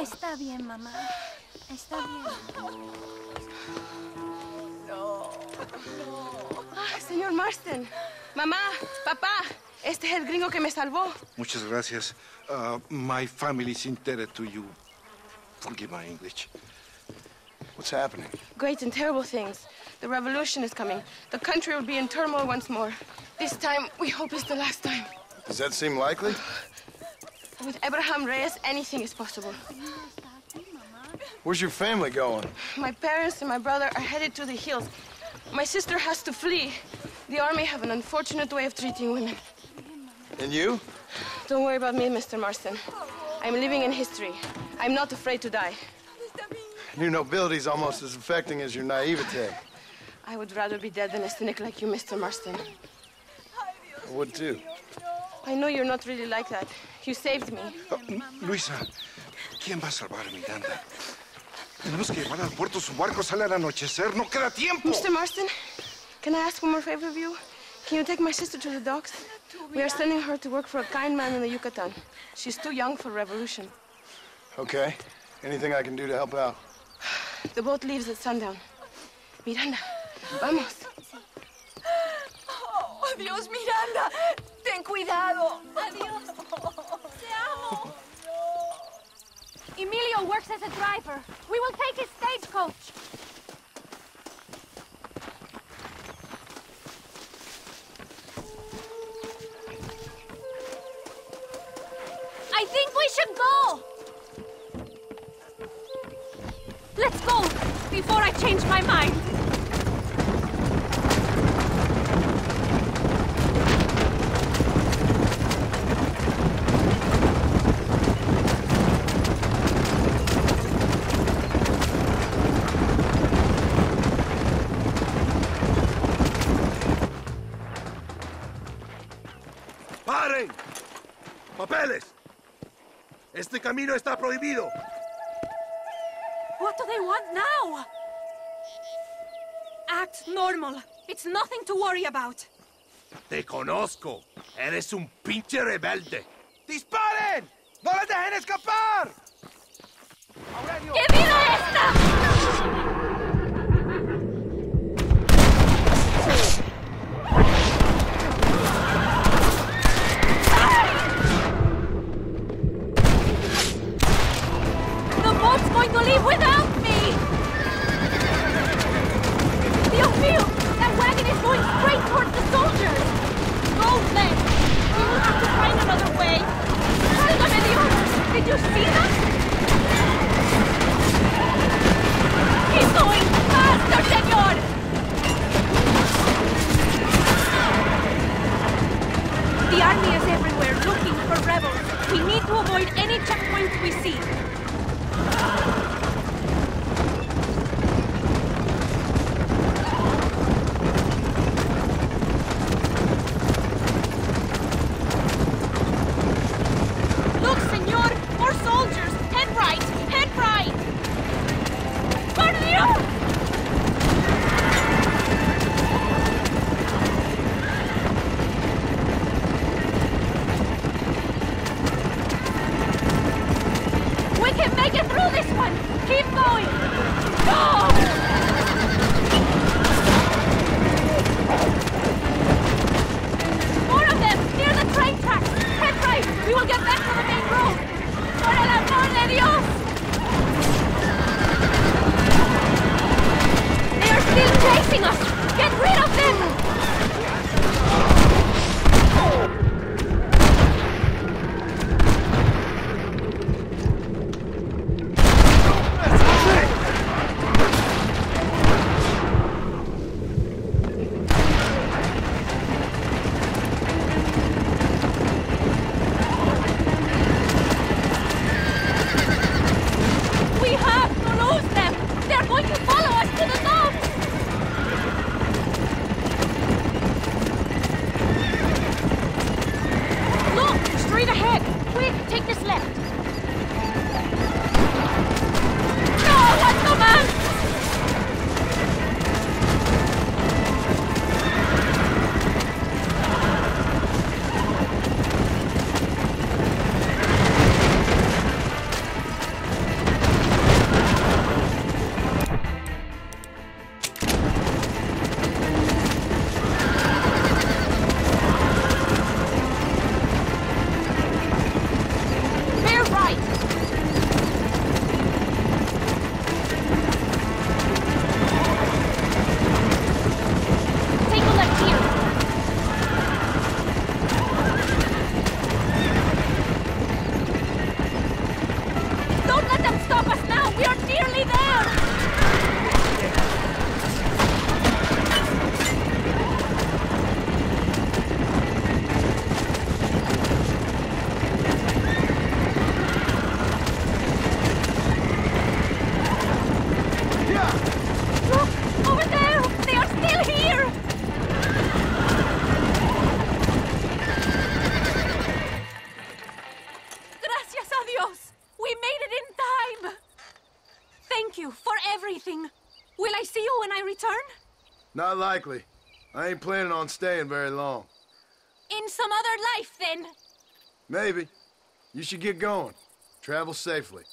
Está bien, mamá. Está bien. No, no. Ah, señor Marston. Mamá, papá, este es el gringo que me salvó. Muchas gracias. Uh, my family is indebted to you. Forgive my English. What's happening? Great and terrible things. The revolution is coming. The country will be in turmoil once more. This time, we hope it's the last time. Does that seem likely? With Abraham Reyes, anything is possible. Where's your family going? My parents and my brother are headed to the hills. My sister has to flee. The army have an unfortunate way of treating women. And you? Don't worry about me, Mr. Marston. I'm living in history. I'm not afraid to die. Your nobility's almost as affecting as your naivete. I would rather be dead than a cynic like you, Mr. Marston. I would too. I know you're not really like that. You saved me. Oh, Luisa, ¿quién va a salvar a Miranda? Tenemos que llevar al puerto. Su barco sale al anochecer. No queda tiempo. Mr. Marston, can I ask one more favor of you? Can you take my sister to the docks? We are sending her to work for a kind man in the Yucatan. She's too young for revolution. Okay. Anything I can do to help out? The boat leaves at sundown. Miranda, vamos. Oh, adiós, Miranda. Cuidado. Adiós. Te amo. Emilio works as a driver. We will take his stagecoach. I think we should go! Let's go! Before I change my mind! ¡Papeles! Este camino está prohibido. What do they want now? Act normal. It's nothing to worry about. Te conozco. Eres un pinche rebelde. ¡Disparen! ¡No les dejen escapar! ¡Que viva Quick! Take this left! Thank you for everything. Will I see you when I return? Not likely. I ain't planning on staying very long. In some other life, then. Maybe. You should get going. Travel safely.